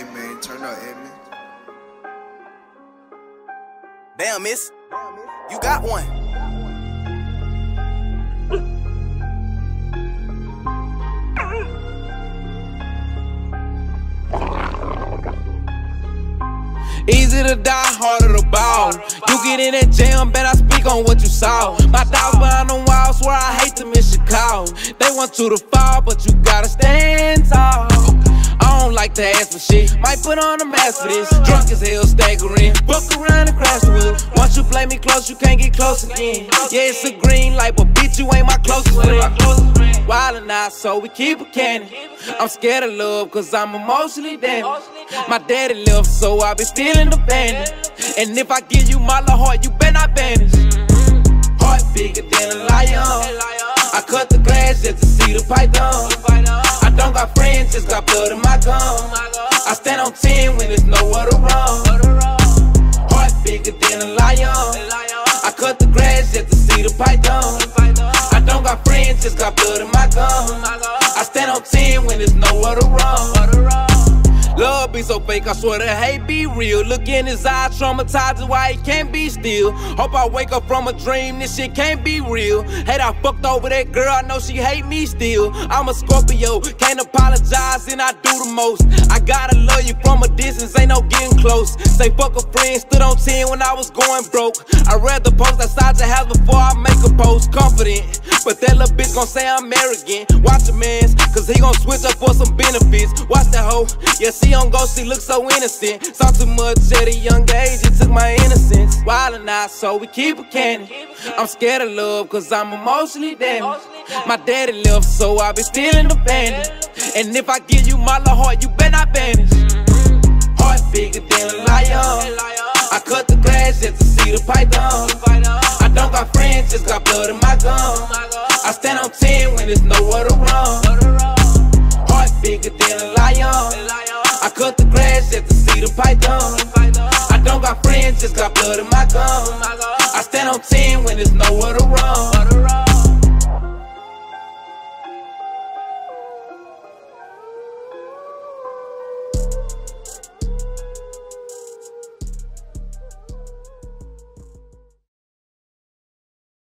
Turn up, Edmund. Damn, miss. You got one. Easy to die, harder to ball. You get in that jam, bet I speak on what you saw. My dogs behind the walls, swear I hate to miss your call. They want you to fall, but you gotta stand tall. Like to ask for shit. Might put on a mask for this. Drunk as hell, staggering. Fuck around and crash the wheel. Once you play me close, you can't get close again. Yeah, it's a green light, but bitch, you ain't my closest friend. Wildin' out, so we keep a cannon. I'm scared of love, cause I'm emotionally damaged. My daddy left, so I be feeling abandoned. And if I give you my heart, you better not vanish. Heart bigger than a lion. I cut the glass just to see the python. Got friends, just got blood in my gums. I stand on 10 when there's nowhere to run. Heart bigger than a lion. I cut the grass just to see the python. I don't got friends, just got blood in my gums. I stand on 10 when there's nowhere to run. Love be so fake, I swear that hate be real. Look in his eyes, traumatized why he can't be still. Hope I wake up from a dream, this shit can't be real. Hate I fucked over that girl, I know she hate me still. I'm a Scorpio, can't apologize and I do the most. I gotta love you from a distance, ain't no getting close. Say fuck a friend, stood on 10 when I was going broke. I read the post outside your house before I make a post, confident. But that little bitch gon' say I'm arrogant. Watch a man's, cause he gon' switch up for some benefits. Watch hoe, yeah, see on go, she look so innocent. Saw too much at a young age, it took my innocence. Wildin' out, so we keep a cannon. I'm scared of love, cause I'm emotionally damaged. My daddy left, so I be feeling abandoned. And if I give you my little heart, you better not vanish. Heart bigger than a lion. I cut the glass just to see the python. I don't got friends, just got blood in my gums. I stand on 10 when there's nowhere to python. I don't got friends, just got blood in my gums. I stand on 10 when there's nowhere to run.